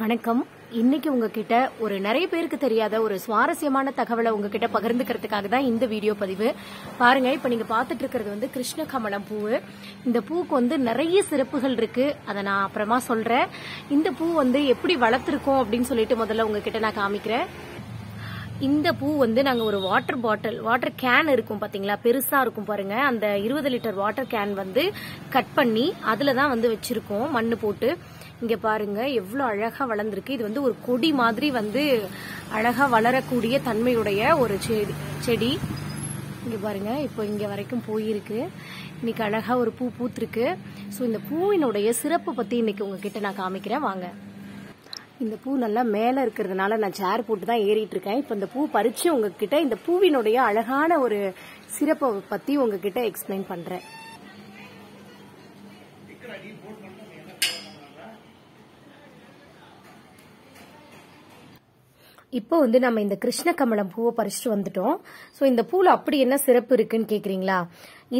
வணக்கம். இன்னைக்கு உங்ககிட்ட ஒரு நிறைய பேருக்கு தெரியாத ஒரு சுவாரஸ்யமான தகவலை உங்ககிட்ட பகிர்ந்துக்கிறதுக்காக தான் இந்த வீடியோ பதிவு. பாருங்க இப்ப நீங்க பாத்துட்டு இருக்கிறது வந்து கிருஷ்ண கமலம் பூவு. இந்த பூக்கு வந்து நிறைய சிறப்புகள் இருக்கு. அதை நான் அப்புறமா சொல்றேன். இந்த பூ வந்து எப்படி வளர்த்துருக்கோம் அப்படின்னு சொல்லிட்டு முதல்ல உங்ககிட்ட நான் காமிக்கிறேன். இந்த பூ வந்து நாங்க ஒரு வாட்டர் பாட்டில் வாட்டர் கேன் இருக்கும் பாத்தீங்களா? பெருசா இருக்கும் பாருங்க. அந்த இருபது லிட்டர் வாட்டர் கேன் வந்து கட் பண்ணி அதுல தான் வந்து வச்சிருக்கோம். மண்ணு போட்டு. இங்க பாருங்க எவ்வளவு அழகா வளர்ந்துருக்கு. இது வந்து ஒரு கொடி மாதிரி வந்து அழகா வளரக்கூடிய தன்மையுடைய ஒரு செடி செடி. இங்க பாருங்க இப்போ இங்க வரைக்கும் போயிருக்கு. இன்னைக்கு அழகா ஒரு பூ பூத்திருக்கு. ஸோ இந்த பூவினுடைய சிறப்பு பத்தி இன்னைக்கு உங்ககிட்ட நான் காமிக்கிறேன். வாங்க. இந்த பூ நல்லா மேலே இருக்கிறதுனால நான் சேர் போட்டு தான் ஏறிட்டு இருக்கேன் இப்போ இந்த பூ பறிச்சு உங்ககிட்ட இந்த பூவினுடைய அழகான ஒரு சிறப்பை பத்தி உங்ககிட்ட எக்ஸ்பிளைன் பண்றேன். இப்போ வந்து நம்ம இந்த கிருஷ்ண கமலம் பூவை பறிச்சுட்டு வந்துட்டோம். ஸோ இந்த பூவில் அப்படி என்ன சிறப்பு இருக்குன்னு கேக்குறீங்களா?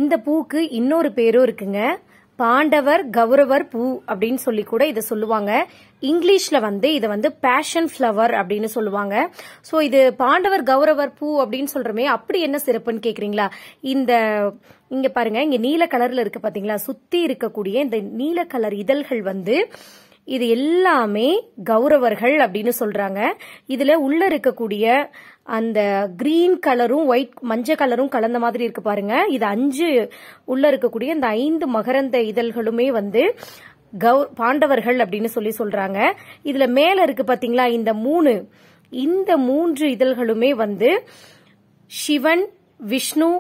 இந்த பூக்கு இன்னொரு பேரும் இருக்குங்க. பாண்டவர் கௌரவர் பூ அப்படின்னு சொல்லி கூட இதை சொல்லுவாங்க. இங்கிலீஷ்ல வந்து இதை வந்து பேஷன் ஃப்ளவர் அப்படின்னு சொல்லுவாங்க. ஸோ இது பாண்டவர் கௌரவர் பூ அப்படின்னு சொல்றமே அப்படி என்ன சிறப்புன்னு கேக்குறீங்களா? இந்த இங்க பாருங்க இங்க நீல கலர்ல இருக்கு பாத்தீங்களா? சுத்தி இருக்கக்கூடிய இந்த நீல கலர் இதழ்கள் வந்து இது எல்லாமே கௌரவர்கள் அப்படின்னு சொல்றாங்க. இதுல உள்ள இருக்கக்கூடிய அந்த கிரீன் கலரும் ஒயிட் மஞ்சள் கலரும் கலந்த மாதிரி இருக்கு பாருங்க. இது அஞ்சு உள்ள இருக்கக்கூடிய இந்த ஐந்து மகரந்த இதழ்களுமே வந்து கௌ பாண்டவர்கள் அப்படின்னு சொல்லி சொல்றாங்க. இதுல மேல இருக்கு பாத்தீங்களா இந்த மூணு. இந்த மூன்று இதழ்களுமே வந்து சிவன் விஷ்ணு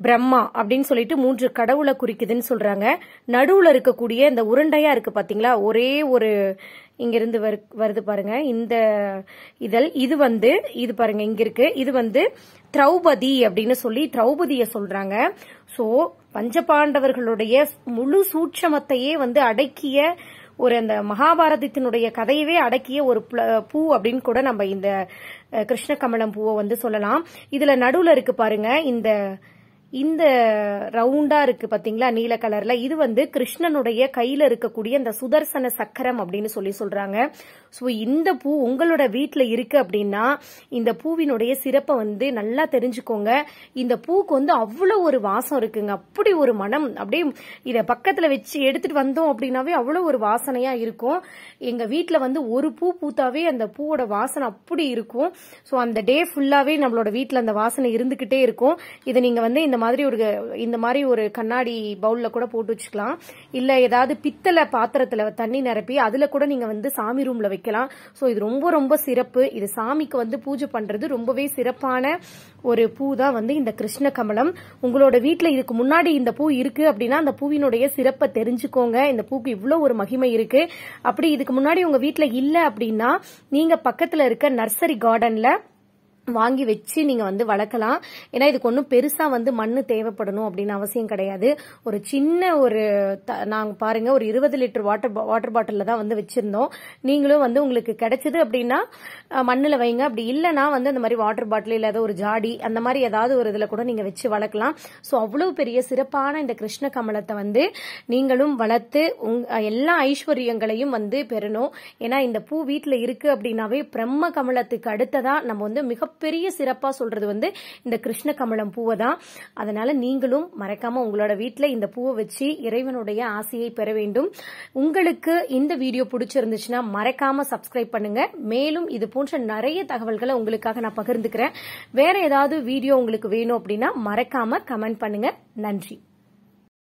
பிரம்மா அப்படின்னு சொல்லிட்டு மூன்று கடவுளை குறிக்குதுன்னு சொல்றாங்க. நடுவுல இருக்கக்கூடிய இந்த உருண்டையா இருக்கு பாத்தீங்களா? ஒரே ஒரு இங்கிருந்து வருது பாருங்க. இந்த இதழ் இது வந்து இது பாருங்க இங்க இருக்கு. இது வந்து திரௌபதி அப்படின்னு சொல்லி திரௌபதிய சொல்றாங்க. சோ பஞ்சபாண்டவர்களுடைய முழு சூட்சமத்தையே வந்து அடக்கிய ஒரு அந்த மகாபாரதத்தினுடைய கதையவே அடக்கிய ஒரு பூ அப்படின்னு கூட நம்ம இந்த கிருஷ்ண கமலம் பூவை வந்து சொல்லலாம். இதுல நடுவுல இருக்கு பாருங்க இந்த இந்த ரவுண்டா இருக்கு பாத்தீங்களா நீல கலர்ல இது வந்து கிருஷ்ணனுடைய கையில இருக்கக்கூடிய அந்த சுதர்சன சக்கரம் அப்படின்னு சொல்லி சொல்றாங்க. ஸோ இந்த பூ உங்களோட வீட்டில் இருக்கு அப்படின்னா இந்த பூவினுடைய சிறப்பை வந்து நல்லா தெரிஞ்சுக்கோங்க. இந்த பூக்கு வந்து அவ்வளோ ஒரு வாசம் இருக்குங்க. அப்படி ஒரு மனம். அப்படியே இதை பக்கத்தில் வச்சு எடுத்துட்டு வந்தோம் அப்படின்னாவே அவ்வளோ ஒரு வாசனையா இருக்கும். எங்க வீட்டில் வந்து ஒரு பூ பூத்தாவே அந்த பூவோட வாசனை அப்படி இருக்கும். ஸோ அந்த டே ஃபுல்லாவே நம்மளோட வீட்டில் அந்த வாசனை இருந்துகிட்டே இருக்கும். இதை நீங்க வந்து இந்த மாதிரி ஒரு இந்த மாதிரி ஒரு கண்ணாடி பவுல்ல கூட போட்டு வச்சுக்கலாம். இல்ல ஏதாவது பித்தளை பாத்திரத்துல தண்ணி நிரப்பி அதுல கூட நீங்க வந்து சாமி ரூம்ல வைக்கலாம். சோ இது ரொம்ப ரொம்ப சிறப்பு. இது சாமிக்கு வந்து பூஜை பண்றது ரொம்பவே சிறப்பான ஒரு பூ தான் வந்து இந்த கிருஷ்ண கமலம் உங்களோட வீட்டுல இதுக்கு முன்னாடி இந்த பூ இருக்கு அப்படின்னா அந்த பூவினுடைய சிறப்பை தெரிஞ்சுக்கோங்க. இந்த பூக்கு இவ்வளவு ஒரு மகிமை இருக்கு. அப்படி இதுக்கு முன்னாடி உங்க வீட்டுல இல்ல அப்படின்னா நீங்க பக்கத்துல இருக்க நர்சரி கார்டன்ல வாங்கி வச்சு நீங்க வந்து வளர்க்கலாம். ஏன்னா இதுக்கு ஒன்றும் பெருசா வந்து மண்ணு தேவைப்படணும் அப்படின்னு அவசியம் கிடையாது. ஒரு சின்ன ஒரு நாங்க பாருங்க ஒரு இருபது லிட்டர் வாட்டர் வாட்டர் பாட்டில தான் வந்து வச்சிருந்தோம். நீங்களும் வந்து உங்களுக்கு கிடைச்சது அப்படின்னா மண்ணில் வைங்க. அப்படி இல்லைன்னா வந்து அந்த மாதிரி வாட்டர் பாட்டில் இல்லாத ஒரு ஜாடி அந்த மாதிரி ஏதாவது ஒரு இதில் கூட நீங்க வச்சு வளர்க்கலாம். ஸோ அவ்வளவு பெரிய சிறப்பான இந்த கிருஷ்ண கமலத்தை வந்து நீங்களும் வளர்த்து எல்லா ஐஸ்வர்யங்களையும் வந்து பெறணும். ஏன்னா இந்த பூ வீட்டில் இருக்கு அப்படின்னாவே பிரம்ம கமலத்துக்கு அடுத்ததான் நம்ம வந்து மிக பெரிய சிறப்பாக சொல்றது வந்து இந்த கிருஷ்ண கமலம் பூவை தான். அதனால நீங்களும் மறக்காம உங்களோட வீட்டில் இந்த பூவை வச்சு இறைவனுடைய ஆசையை பெற வேண்டும். உங்களுக்கு இந்த வீடியோ பிடிச்சிருந்துச்சுன்னா மறக்காம சப்ஸ்கிரைப் பண்ணுங்க. மேலும் இது போன்ற நிறைய தகவல்களை உங்களுக்காக நான் பகிர்ந்துக்கிறேன். வேற ஏதாவது வீடியோ உங்களுக்கு வேணும் அப்படின்னா மறக்காம கமெண்ட் பண்ணுங்க. நன்றி.